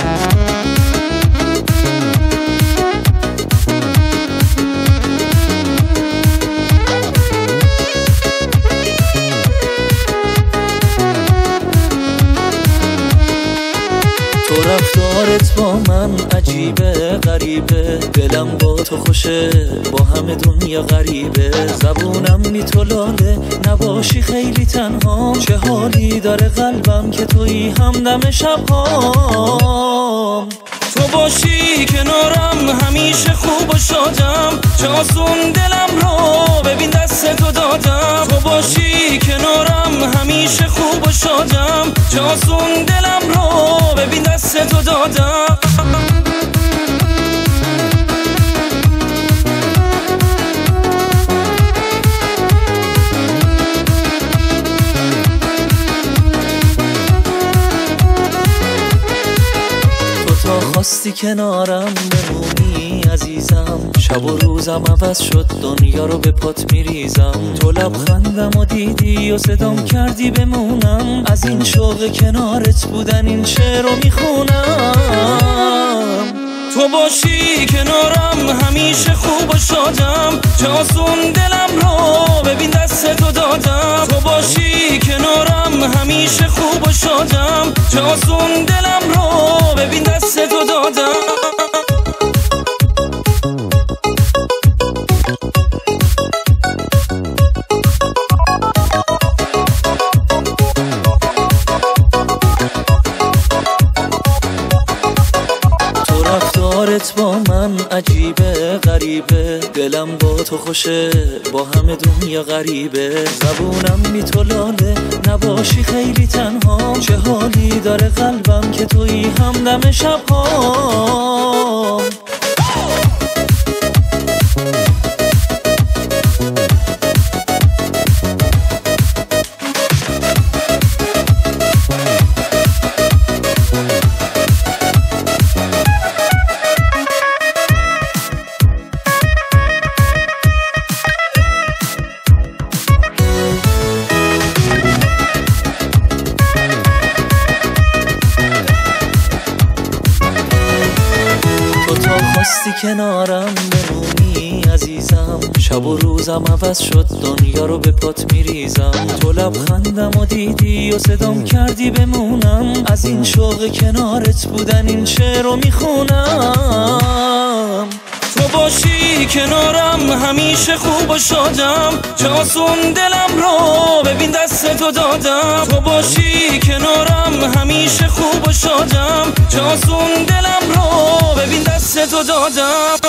تو رفتارت با من عجیبه غریبه. دلم با تو خوشه با همه دنیا غریبه. زبونم می تو نباشی خیلی تنها. چه حالی داره قلبم که توی همدم شبهام؟ تو باشی کنارم همیشه خوب و شادم. چه آسون دلم رو ببین دست تو دادم. تو باشی کنارم همیشه خوب و شادم. چه آسون دلم رو ببین دست تو خواستی کنارم بمونی عزیزم؟ شب و روزم عوض شد دنیا رو به پات میریزم. تو لبخندم و دیدی و صدام کردی بمونم. از این شوق کنارت بودن این شعر رو می‌خونم. تو باشی کنارم همیشه خوب و شادم. چه آسون دلم رو ببین دست تو دادم. تو باشی کنارم همیشه خوب و شادم. چه آسون دلم رفتارت با من عجیبه غریبه. دلم با تو خوشه با همه دنیا غریبه. زبونم می تو لاله نباشی خیلی تنها. چه حالی داره قلبم که توی همدم شبهام خواستی کنارم بمونی عزیزم. شب و روزم عوض شد دنیا رو به پات میریزم. تو لبخندم و دیدی و صدام کردی بمونم. از این شوق کنارت بودن این شعر رو می‌خونم. تو باشی کنارم همیشه خوب و شادم. چه دلم رو ببین دست تو دادم. تو باشی کنارم همیشه خوب و شادم. چه دلم رو ببین دست تو دادم